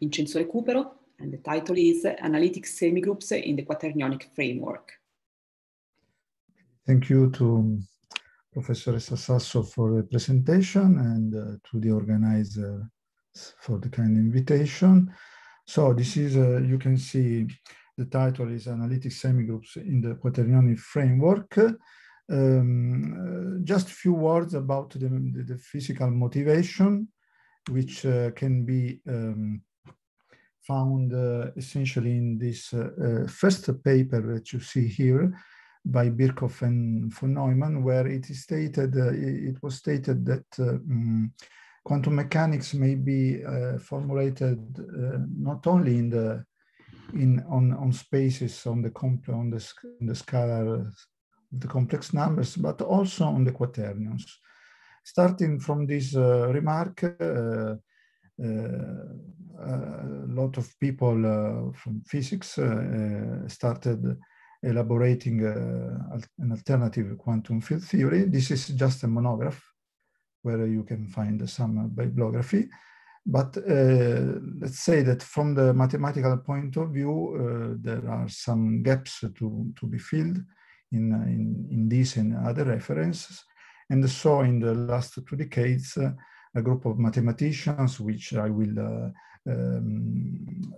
Vincenzo Recupero, and the title is Analytic Semigroups in the Quaternionic Framework. Thank you to Professor Sasso for the presentation and uh, to the organizer for the kind invitation. So this is, uh, you can see the title is Analytic Semigroups in the Quaternionic Framework. Um, uh, just a few words about the, the, the physical motivation, which uh, can be um, found uh, essentially in this uh, uh, first paper that you see here by Birkhoff and von Neumann, where it is stated, it was stated that um, quantum mechanics may be formulated not only in the in on on spaces on the comp on the the scalar the complex numbers, but also on the quaternions. Starting from this uh, remark, uh, a lot of people uh, from physics uh, started elaborating an alternative quantum field theory. This is just a monograph where you can find some bibliography. But uh, let's say that from the mathematical point of view, uh, there are some gaps to, to be filled in, in, in this and other references. And so in the last two decades, uh, a group of mathematicians, which I will uh, um,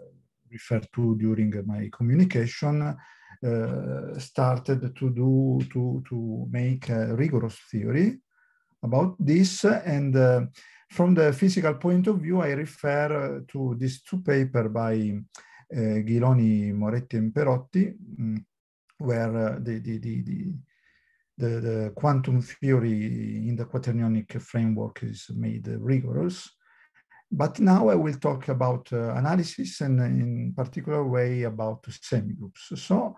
refer to during my communication, uh, started to do, to, to make a rigorous theory about this. And uh, from the physical point of view, I refer to these two papers by uh, Ghiloni, Moretti, and Perotti, um, where uh, the, the, the, the, the, quantum theory in the quaternionic framework is made rigorous. But now I will talk about uh, analysis and in particular way about semigroups. So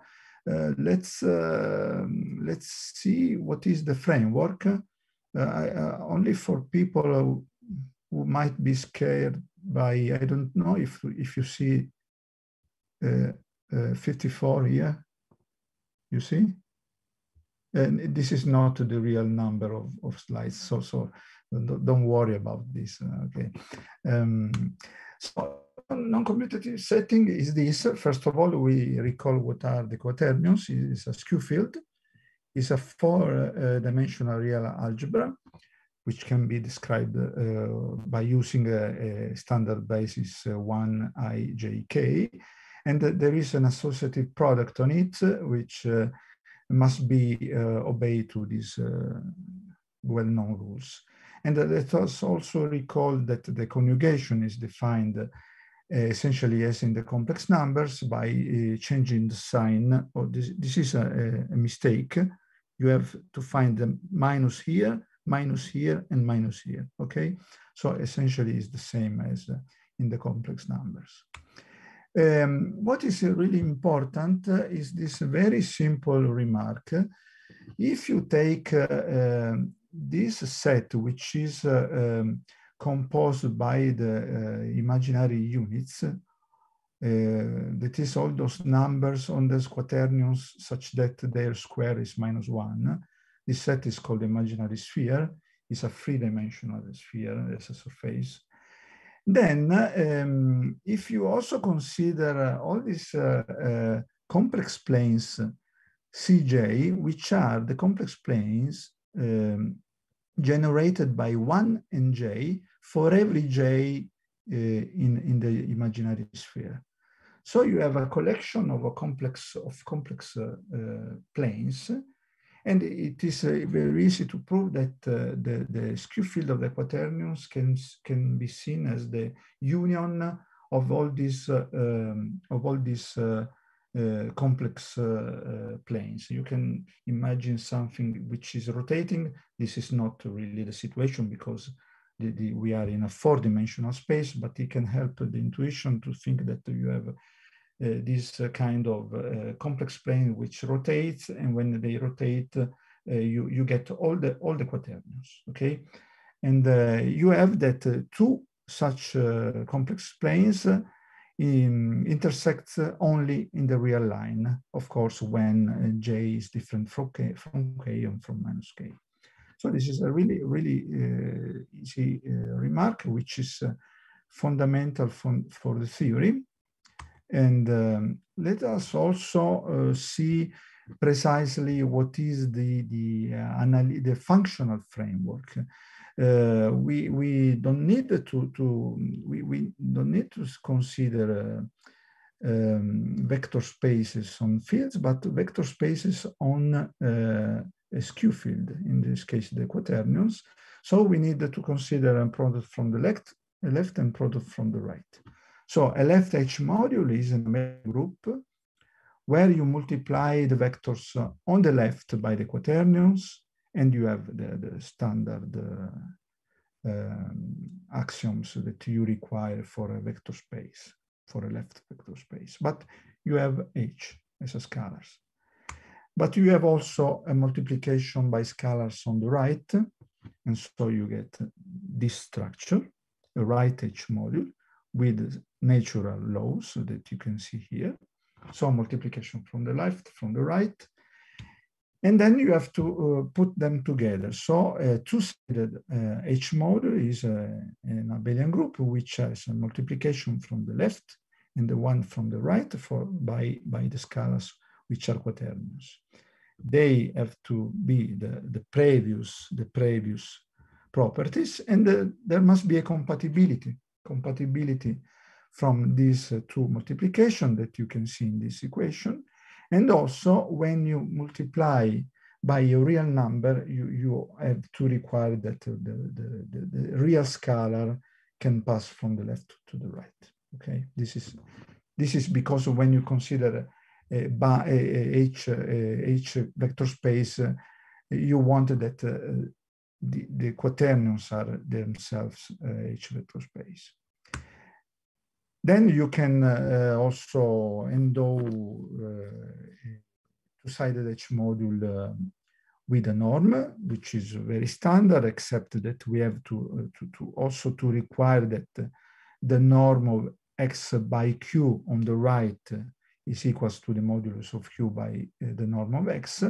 uh, let's, uh, let's see what is the framework. Uh, uh, only for people who, might be scared by, I don't know if, if you see uh, 54 here, you see? And this is not the real number of, of slides, so, so don't worry about this, uh, okay? Um, so non-commutative setting is this. First of all, we recall what are the quaternions. It's a skew field. It's a four-dimensional uh, real algebra, which can be described uh, by using a, a standard basis uh, 1ijk. And there is an associative product on it, which uh, must be uh, obeyed to these uh, well-known rules. And let us also recall that the conjugation is defined uh, essentially as in the complex numbers by uh, changing the sign. Or this, this is a, a, mistake. You have to find the minus here, minus here, and minus here, okay? So essentially it's the same as uh, in the complex numbers. Um, what is really important is this very simple remark. If you take uh, uh, this set, which is uh, um, composed by the uh, imaginary units, uh, that is all those numbers on the quaternions such that their square is minus one. This set is called imaginary sphere. It's a three-dimensional sphere as a surface. Then, um, if you also consider all these uh, uh, complex planes Cj, which are the complex planes um, generated by one and j for every j uh, in, in the imaginary sphere. So you have a collection of a complex of complex uh, uh, planes and it is uh, very easy to prove that uh, the, the skew field of the quaternions can, can be seen as the union of all these, uh, um, of all these uh, uh, complex uh, planes. You can imagine something which is rotating. This is not really the situation because the, the, we are in a four-dimensional space, but it can help the intuition to think that you have this uh, kind of uh, complex plane which rotates, and when they rotate, you you get all the all the quaternions. Okay, and you have that two such complex planes in, intersect only in the real line, of course, when j is different from k, from k and from minus k. So this is a really, really uh, easy uh, remark, which is uh, fundamental for the theory. And um, let us also uh, see precisely what is the, the, uh, the functional framework. Uh, we, we don't need to, to we, we don't need to consider uh, um, vector spaces on fields, but vector spaces on uh, a skew field, in this case, the quaternions. So we need to consider a product from the left, left and product from the right. So a left H module is a group where you multiply the vectors on the left by the quaternions, and you have the, the standard uh, um, axioms that you require for a vector space, for a left vector space. But you have H as a scalars. But you have also a multiplication by scalars on the right, and so you get this structure, a right H module with natural laws that you can see here. So multiplication from the left, from the right. And then you have to uh, put them together. So a two-sided uh, H module is a, an abelian group which has a multiplication from the left and the one from the right for by, by the scalars which are quaternions. They have to be the, the previous, the previous properties and the, there must be a compatibility, compatibility from these uh, two multiplication that you can see in this equation. And also when you multiply by a real number, you, you have to require that the, the, the, the real scalar can pass from the left to the right. Okay, this is this is because when you consider a, a, a H, a H vector space, uh, you want that uh, the, the quaternions are themselves uh, H vector space. Then you can uh, also endow uh, two-sided H module um, with a norm, which is very standard, except that we have to, uh, to, to, also to require that the norm of x by q on the right is equals to the modulus of q by uh, the norm of x.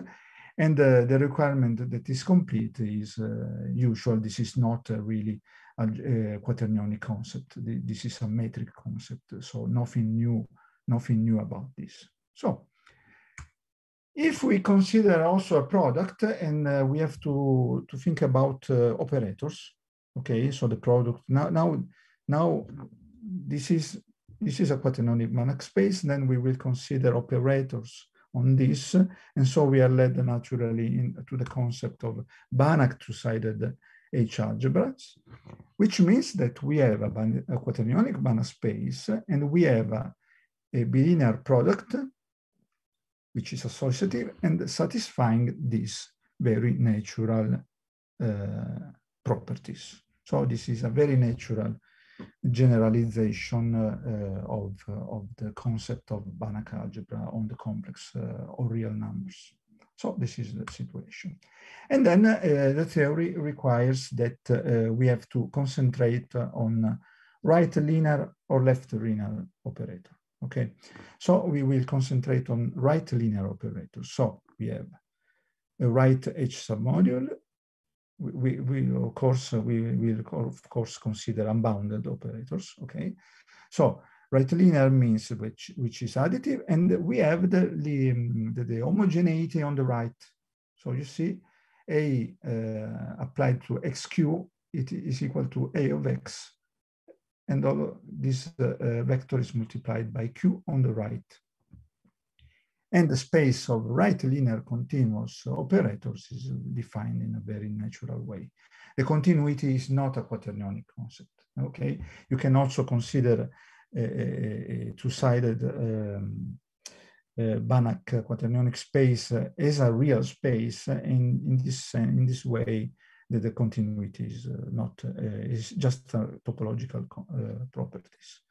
And uh, the requirement that is complete is uh, usual. This is not really a, a quaternionic concept. This is a metric concept, so nothing new, nothing new about this. So if we consider also a product and uh, we have to, to think about uh, operators, okay, so the product, now, now, now this is, this is a quaternionic Banach space, then we will consider operators on this. And so we are led naturally into the concept of Banach two-sided H algebras, which means that we have a, a quaternionic Banach space and we have a, a bilinear product, which is associative and satisfying these very natural uh, properties. So this is a very natural generalization uh, of, uh, of the concept of Banach algebra on the complex uh, or real numbers. So this is the situation. And then the theory requires that we have to concentrate on right linear or left linear operator. Okay, so we will concentrate on right linear operators. So we have a right H submodule. We, we, of course we will of course consider unbounded operators. Okay, so right linear means which which is additive and we have the the, the, the homogeneity on the right so you see a uh, applied to xq it is equal to a of x and all this uh, uh, vector is multiplied by q on the right and the space of right linear continuous operators is defined in a very natural way the continuity is not a quaternionic concept okay you can also consider a, two-sided um, Banach quaternionic space as a real space in, in, this, in this way that the continuity is not, uh, is just topological uh, properties.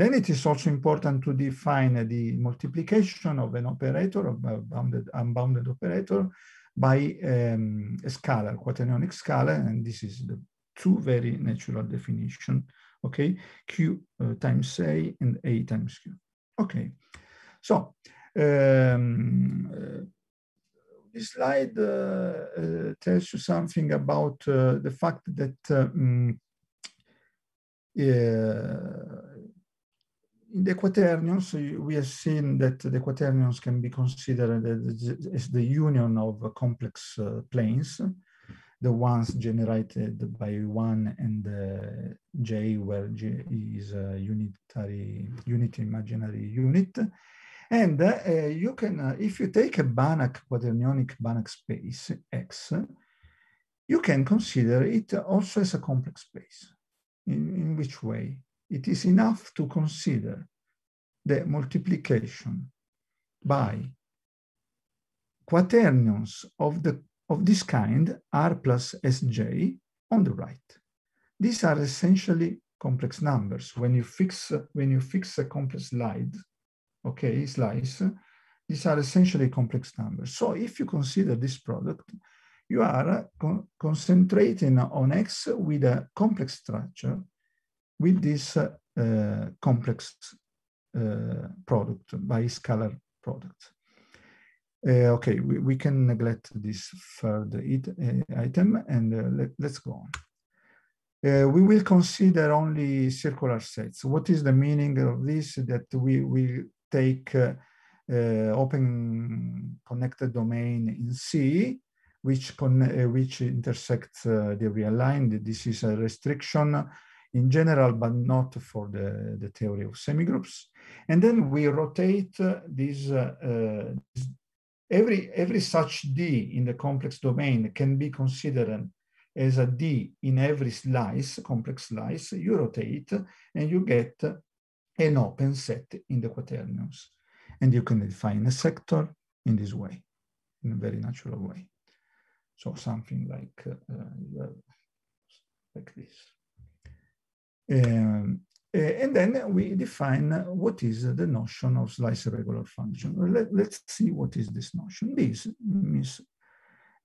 Then it is also important to define the multiplication of an operator, of a bounded, unbounded operator, by um, a scalar, quaternionic scalar, and this is the two very natural definition okay? Q uh, times A and A times Q. Okay, so um, uh, this slide uh, uh tells you something about uh, the fact that um, in the quaternions, we have seen that the quaternions can be considered as the union of complex uh, planes, the ones generated by one and uh, J, where J is a unitary, unit imaginary unit. And uh, you can, uh, if you take a Banach quaternionic Banach space X, you can consider it also as a complex space. In, in which way? It is enough to consider the multiplication by quaternions of, the, of this kind, R plus Sj, on the right. These are essentially complex numbers. When you fix, when you fix a complex slide, okay, slice, these are essentially complex numbers. So if you consider this product, you are con concentrating on X with a complex structure with this uh, complex uh, product by scalar product. Uh, okay, we, we can neglect this third it, uh, item and uh, let, let's go on. Uh, we will consider only circular sets. What is the meaning of this? That we will take uh, open connected domain in C, which, which intersects the real line. This is a restriction in general, but not for the, the theory of semigroups. And then we rotate uh, this, uh, uh, every, every such D in the complex domain can be considered as a D in every slice, complex slice, you rotate and you get an open set in the quaternions. And you can define a sector in this way, in a very natural way. So something like, uh, like this. Um, and then we define what is the notion of slice regular function. Let, us see what is this notion. This means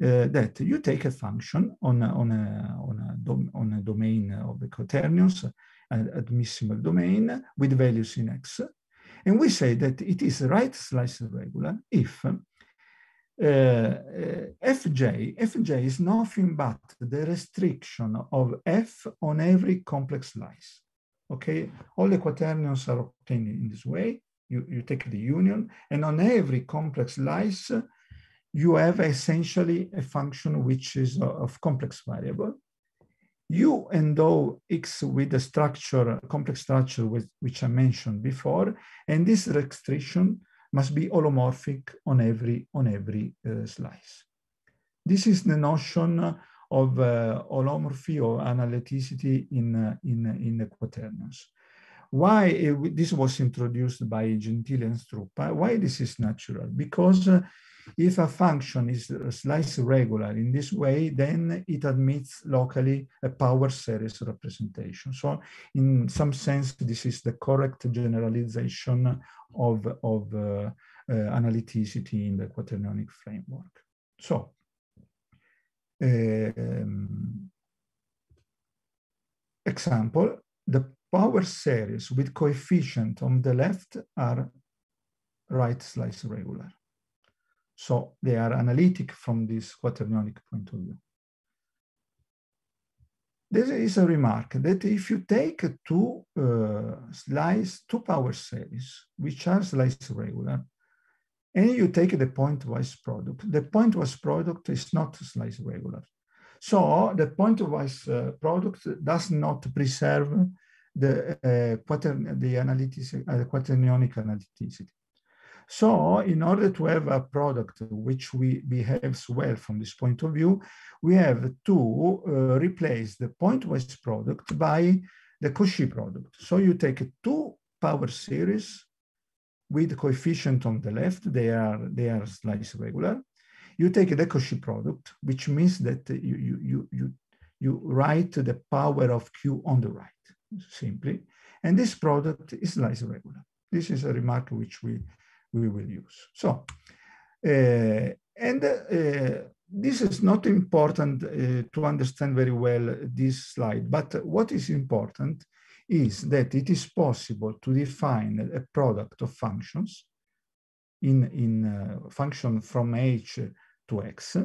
uh, that you take a function on a, on a, on a, dom on a domain of the quaternions, an admissible domain with values in X, and we say that it is right slice regular if Uh, uh, fj, fj is nothing but the restriction of f on every complex slice. Okay, all the quaternions are obtained in this way. You, you take the union, and on every complex slice, you have essentially a function which is of complex variable. U and O x with the structure, complex structure with, which I mentioned before, and this restriction must be holomorphic on every, on every uh, slice. This is the notion of uh, holomorphy or analyticity in, uh, in, in the quaternions. Why it, this was introduced by Gentili and Struppa, why this is natural? Because uh, if a function is slice regular in this way, then it admits locally a power series representation. So in some sense, this is the correct generalization of, of uh, uh, analyticity in the quaternionic framework. So, um, example, the power series with coefficient on the left are right slice regular. So they are analytic from this quaternionic point of view. This is a remark that if you take two uh, slice, two power series, which are slice regular, and you take the pointwise product, the pointwise product is not slice regular. So the pointwise uh, product does not preserve the uh, quatern the analytic, uh, quaternionic analyticity. So in order to have a product which we behaves well from this point of view, we have to uh, replace the pointwise product by the Cauchy product. So you take two power series with coefficient on the left, they are, they are slice regular. You take the Cauchy product, which means that you, you, you, you, you write the power of Q on the right, simply. And this product is slice regular. This is a remark which we we will use. So, uh, and uh, this is not important uh, to understand very well this slide, but what is important is that it is possible to define a product of functions in, in function from h to x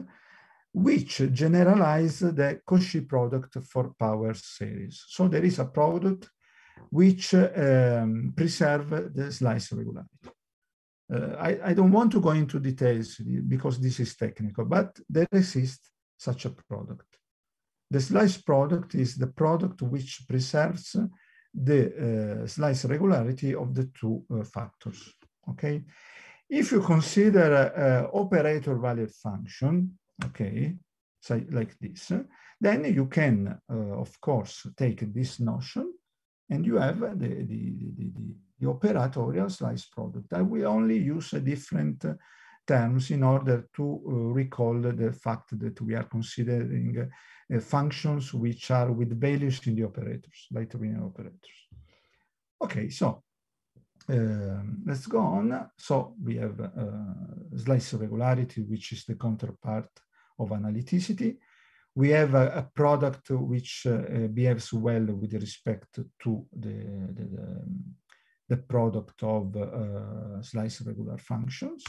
which generalize the Cauchy product for power series. So there is a product which um, preserve the slice regularity. Uh, I, I, don't want to go into details because this is technical, but there exists such a product. The slice product is the product which preserves the uh, slice regularity of the two uh, factors, okay? If you consider uh, operator valued function, okay, like this, then you can, uh, of course, take this notion and you have the, the, the, the, the operatorial slice product. I will only use a different terms in order to uh, recall the fact that we are considering uh, functions which are with values in the operators, right linear operators. Okay, so um, let's go on. So we have uh, slice regularity, which is the counterpart of analyticity. We have a, a product which uh, behaves well with respect to the, the, the, the product of uh, slice regular functions.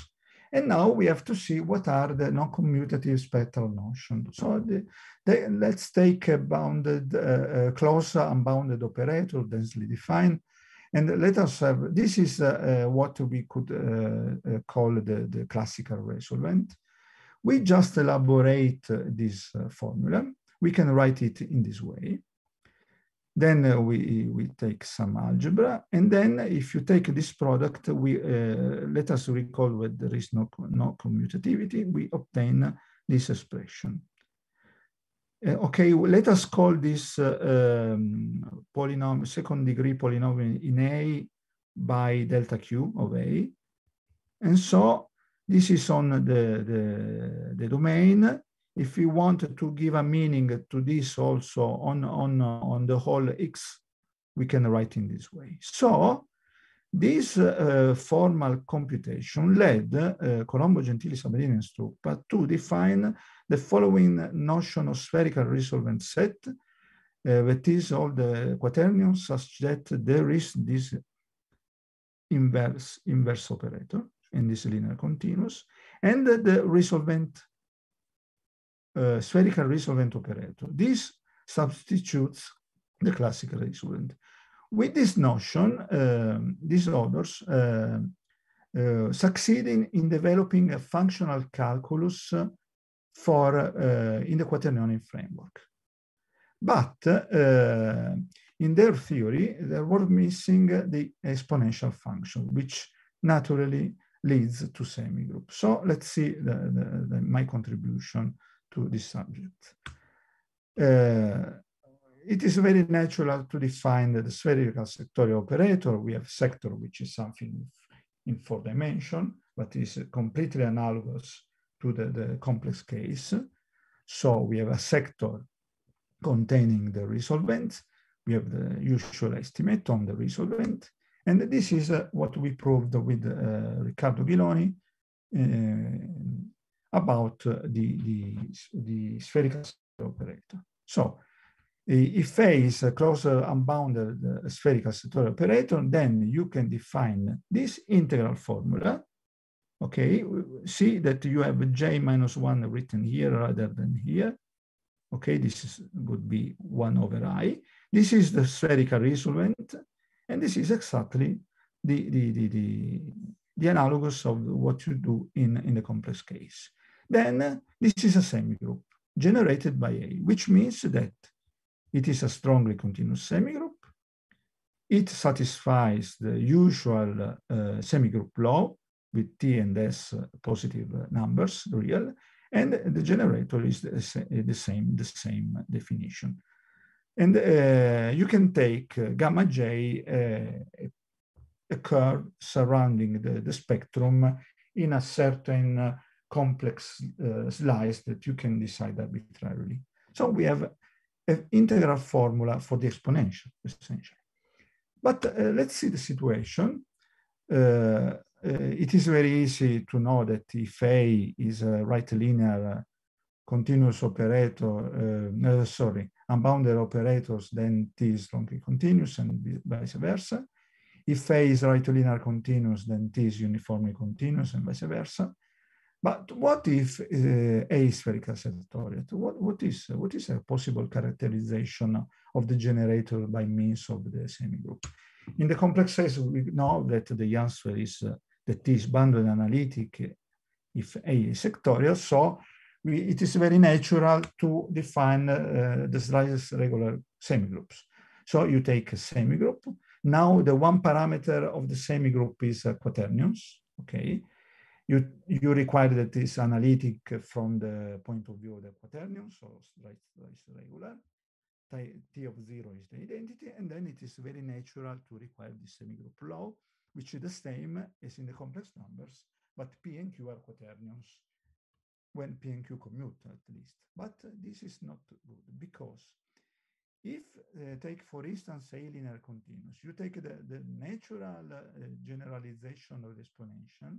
And now we have to see what are the non-commutative spectral notions. So the, the, let's take a bounded, uh, uh, close unbounded operator, densely defined. And let us have, this is uh, uh what we could uh, uh, call the, the classical resolvent. We just elaborate this formula. We can write it in this way. Then uh, we, we take some algebra. And then if you take this product, we uh, let us recall that there is no, no commutativity, we obtain this expression. Uh, okay, let us call this uh, um, polynomial, second degree polynomial in A by delta Q of A. And so this is on the, the, the domain if we want to give a meaning to this also on, on, on the whole X, we can write in this way. So this uh, formal computation led uh, Colombo, Gentili, Sabatini, and Struppa to define the following notion of spherical resolvent set uh, that is all the quaternions such that there is this inverse, inverse operator in this linear continuous and the resolvent uh, spherical resolvent operator. This substitutes the classical resolvent. With this notion, um, these authors uh, uh, succeeding in developing a functional calculus for uh, in the quaternionic framework. But uh, in their theory, they were missing the exponential function, which naturally leads to semigroup. So let's see the, the, the, my contribution to this subject. Uh, it is very natural to define the spherical sectorial operator. We have sector, which is something in four dimension, but is completely analogous to the, the complex case. So we have a sector containing the resolvent. We have the usual estimate on the resolvent. And this is uh, what we proved with uh, Riccardo uh, about uh, the, the, the spherical operator. So if A is a closer unbounded uh, spherical sectorial operator, then you can define this integral formula. Okay, see that you have j minus 1 written here rather than here. Okay, this is, would be 1 over i. This is the spherical resolvent, and this is exactly the, the, the, the, the analogous of what you do in, in the complex case then this is a semigroup generated by A, which means that it is a strongly continuous semigroup. It satisfies the usual uh, semigroup law with T and S positive numbers, real, and the generator is the, the same, the same definition. And uh, you can take uh, gamma j, uh, a curve surrounding the, the spectrum in a certain complex uh, slice that you can decide arbitrarily. So we have an integral formula for the exponential, essentially. But uh, let's see the situation. Uh, uh it is very easy to know that if A is a right linear uh, continuous operator, uh, sorry, unbounded operators, then T is strongly continuous and vice versa. If A is right linear continuous, then T is uniformly continuous and vice versa. But what if uh, aspherical sectorial? What, what, is, what is a possible characterization of the generator by means of the semigroup? In the complex case, we know that the answer is uh, that is bounded analytic if A is sectorial. So we, it is very natural to define uh, the slice regular semigroups. So you take a semigroup. Now the one parameter of the semigroup is uh, quaternions, okay? You, you require that it's analytic from the point of view of the quaternion, so slice regular. T of zero is the identity, and then it is very natural to require this semigroup law, which is the same as in the complex numbers, but P and Q are quaternions when P and Q commute at least. But this is not good because if uh, take, for instance, a linear continuous, you take the, the natural uh, generalization of the exponential,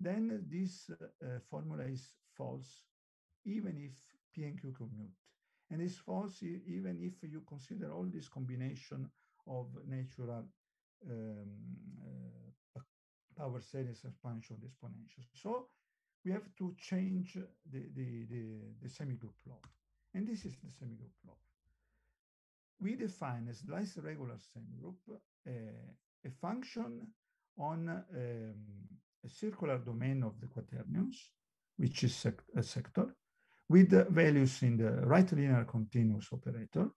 then this uh, formula is false, even if P and Q commute. And it's false even if you consider all this combination of natural um, uh, power series expansion of the exponential. So we have to change the, the, the, the semigroup law. And this is the semigroup law. We define a slice regular semigroup uh, a function on um, a circular domain of the quaternions, which is a sector, with values in the right linear continuous operator,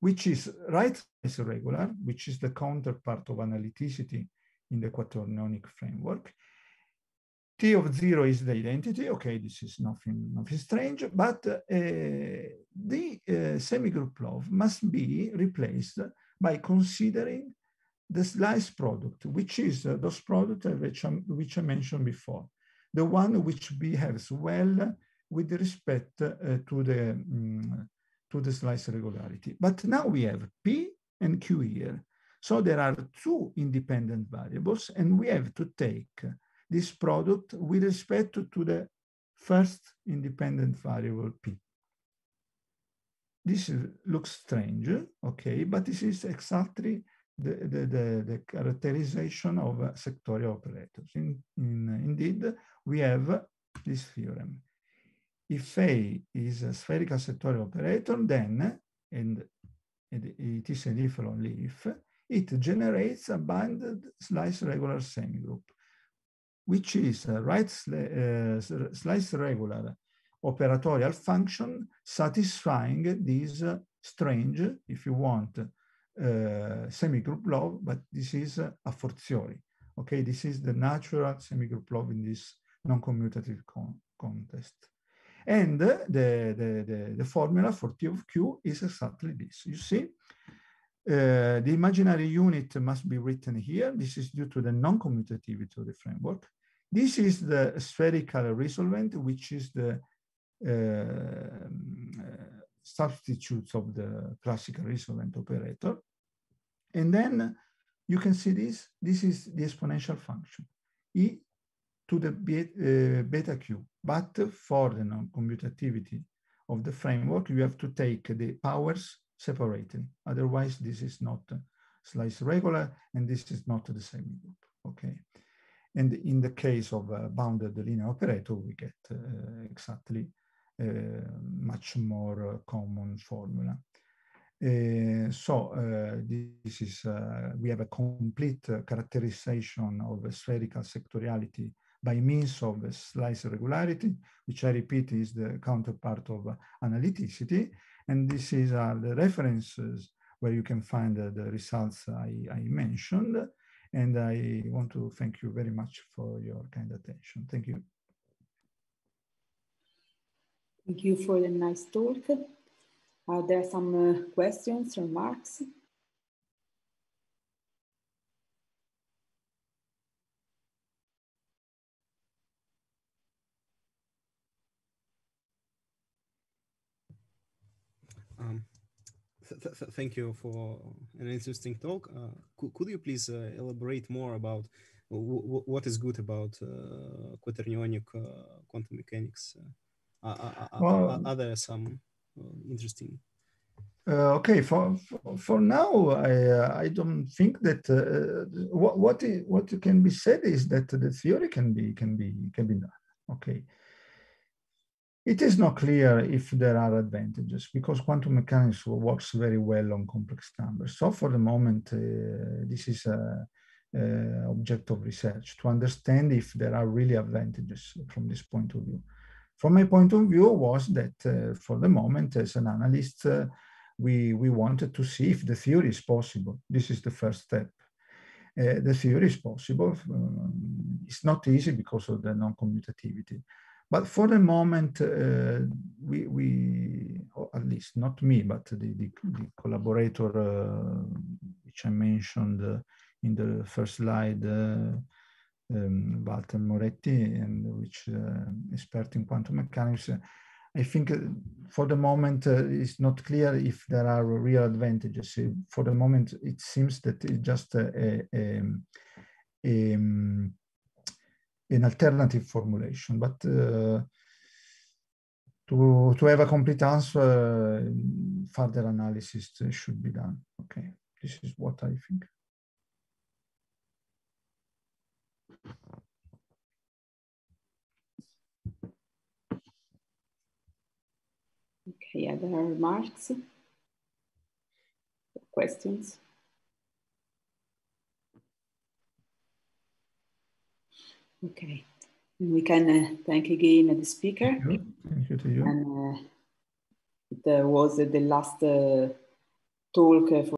which is right is regular, which is the counterpart of analyticity in the quaternionic framework. T of zero is the identity. Okay, this is nothing, nothing strange, but uh, the uh, semigroup law must be replaced by considering the slice product, which is uh, those products which, which I mentioned before, the one which behaves well with respect uh, to the um, to the slice regularity. But now we have P and Q here. So there are two independent variables and we have to take this product with respect to the first independent variable P. This looks strange, okay, but this is exactly the, the, the, the characterization of sectorial operators. In, in, indeed, we have this theorem if A is a spherical sectorial operator, then, and it is an if if, it generates a bounded slice regular semigroup, which is a right uh, slice regular operatorial function satisfying this strange, if you want, uh, semigroup law, but this is a fortiori. Okay, this is the natural semigroup law in this non-commutative con context. And the, the, the, the, formula for T of Q is exactly this. You see, uh, the imaginary unit must be written here. This is due to the non-commutativity of the framework. This is the spherical resolvent, which is the uh, substitutes of the classical resolvent operator. And then you can see this. This is the exponential function. E to the beta, uh, beta q. But for the non-commutativity of the framework, you have to take the powers separately. Otherwise, this is not slice regular, and this is not the same group, okay? And in the case of bounded linear operator, we get uh, exactly much more common formula. Uh, so uh, this is, we have a complete characterization of spherical sectoriality by means of slice regularity, which I repeat is the counterpart of analyticity. And this is uh, the references where you can find uh, the results I, I mentioned. And I want to thank you very much for your kind attention. Thank you. Thank you for the nice talk. Are there some uh, questions, remarks? Um, th th thank you for an interesting talk. Uh, could, could you please uh, elaborate more about what is good about uh, quaternionic uh, quantum mechanics? Uh, well, are there some uh, interesting? Uh, okay, for, for, for now, I I don't think that what what what can be said is that the theory can be can be can be done. okay. It is not clear if there are advantages because quantum mechanics works very well on complex numbers. So for the moment, uh, this is a, a, object of research to understand if there are really advantages from this point of view. From my point of view was that uh, for the moment, as an analyst, uh, we, we wanted to see if the theory is possible. This is the first step. Uh, the theory is possible. Um, it's not easy because of the non-commutativity. But for the moment, uh, we, we at least not me, but the, the, the collaborator uh, which I mentioned uh, in the first slide, um, Valter Moretti, and which uh, expert in quantum mechanics, I think uh, for the moment uh, it's not clear if there are real advantages. For the moment, it seems that it's just a, a, a, an alternative formulation, but uh, to, to have a complete answer, further analysis should be done. Okay, this is what I think. Okay, other remarks? Questions? Okay, and we can uh, thank again the speaker. Thank you, thank you to you. And uh, it uh, was the last uh, talk for